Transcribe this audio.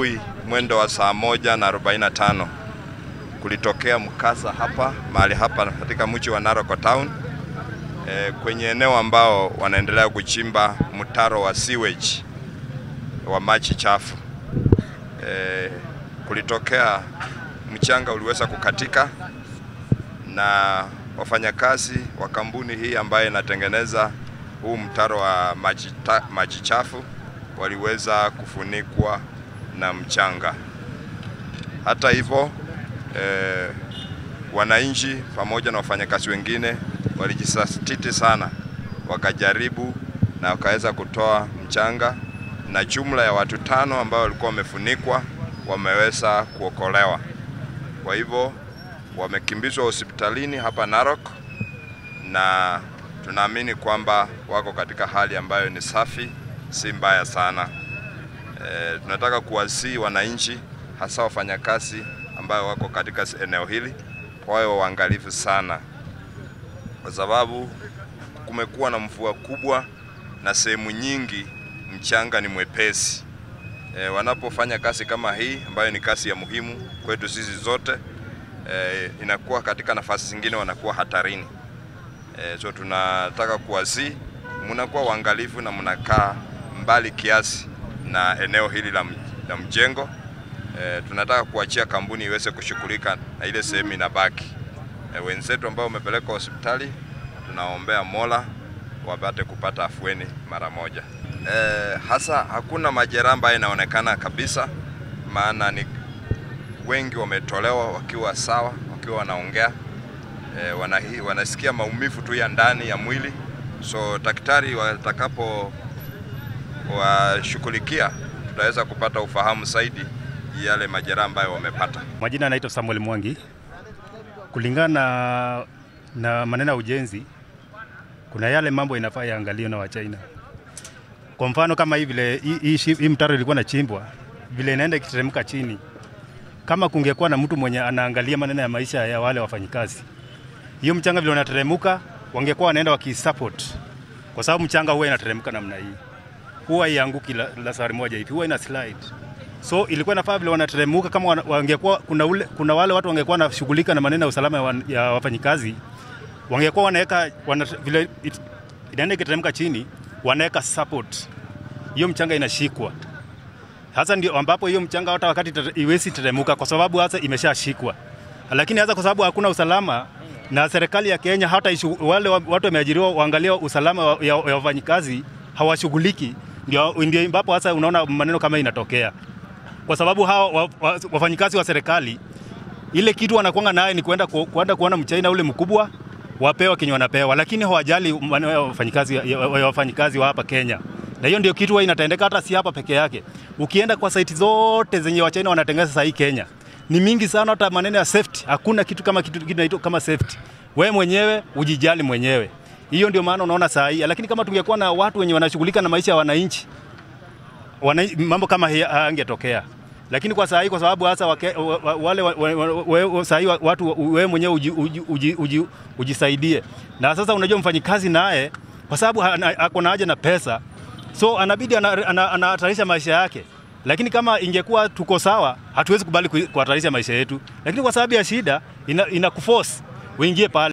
asubuhi mwendo wa saa moja na 45 kulitokea mkasa hapa mahali hapa katika mji wa Narok Town e, kwenye eneo ambao wanaendelea kuchimba mtaro wa sewage wa maji chafu. E, kulitokea mchanga uliweza kukatika na wafanyakazi wa kampuni hii ambayo inatengeneza huu mtaro wa maji, maji chafu waliweza kufunikwa na mchanga. Hata hivyo eh, wananchi pamoja na wafanyakazi wengine walijisatiti sana, wakajaribu na wakaweza kutoa mchanga, na jumla ya watu tano ambao walikuwa wamefunikwa wameweza kuokolewa. Kwa hivyo wamekimbizwa hospitalini hapa Narok na tunaamini kwamba wako katika hali ambayo ni safi, si mbaya sana. E, tunataka kuwasii wananchi hasa wafanyakazi ambayo wako katika eneo hili wawe waangalifu sana, kwa sababu kumekuwa na mvua kubwa na sehemu nyingi mchanga ni mwepesi. E, wanapofanya kazi kama hii ambayo ni kazi ya muhimu kwetu sisi zote e, inakuwa katika nafasi zingine wanakuwa hatarini. E, so tunataka kuwasii, mnakuwa waangalifu na mnakaa mbali kiasi na eneo hili la, la mjengo. E, tunataka kuachia kampuni iweze kushughulika na ile sehemu inabaki. E, wenzetu ambao wamepelekwa hospitali tunaombea Mola wapate kupata afueni mara moja. E, hasa hakuna majeraha ambayo inaonekana kabisa, maana ni wengi wametolewa wakiwa sawa, wakiwa wanaongea e, wanahi, wanasikia maumivu tu ya ndani ya mwili, so daktari watakapo washughulikia tutaweza kupata ufahamu zaidi yale majeraha ambayo wamepata. Majina anaitwa Samuel Mwangi. Kulingana na, maneno ya ujenzi, kuna yale mambo inafaa yaangaliwe na Wachina. Kwa mfano kama hii vile hii, hii, mtaro ilikuwa nachimbwa vile inaenda ikiteremka chini, kama kungekuwa na mtu mwenye anaangalia maneno ya maisha ya wale wafanyikazi, hiyo mchanga vile unateremka, wangekuwa wanaenda wakisupport, kwa sababu mchanga huwa inateremka namna hii, huwa ianguki la, la sari moja hivi, huwa ina slide. So ilikuwa inafaa vile wanateremuka kama wangekuwa kuna, ule, kuna wale watu wangekuwa wanashughulika na maneno ya usalama ya, ya wafanyikazi wangekuwa wanaweka wana, vile inaenda ikiteremka chini wanaweka support, hiyo mchanga inashikwa. Hasa ndio ambapo hiyo mchanga hata wakati iwezi teremuka kwa sababu hasa imeshashikwa, lakini hasa kwa sababu hakuna usalama na serikali ya Kenya hata ishu, wale watu wameajiriwa waangalia usalama ya, ya wafanyikazi hawashughuliki, ndio ndio ambapo hasa unaona maneno kama inatokea kwa sababu hawa wafanyikazi wa serikali ile kitu wanakuanga naye ni kwenda kwenda kuona mchaina ule mkubwa wapewa kenye wanapewa, lakini hawajali wafanyikazi wafanyikazi wa hapa Kenya. Na hiyo ndio kitu inatendeka, hata si hapa peke yake. Ukienda kwa site zote zenye wachina wanatengeneza sasa hii Kenya ni mingi sana, hata maneno ya safety hakuna kitu kama kitu kinaitwa kama safety. We mwenyewe ujijali mwenyewe, hiyo ndio maana unaona saa hii. Lakini kama tungekuwa na watu wenye wanashughulika na maisha ya wananchi wana, mambo kama haya hangetokea lakini kwa saa hii kwa sababu hasa wale saa hii watu wewe mwenyewe uji, uji, uji, uji, ujisaidie. Na sasa unajua mfanyikazi naye kwa sababu ako na haja na pesa, so anabidi anahatarisha maisha yake. Lakini kama ingekuwa tuko sawa, hatuwezi kubali kuhatarisha maisha yetu, lakini kwa sababu ya shida ina, ina kuforce uingie pale.